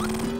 you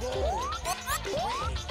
Whoa!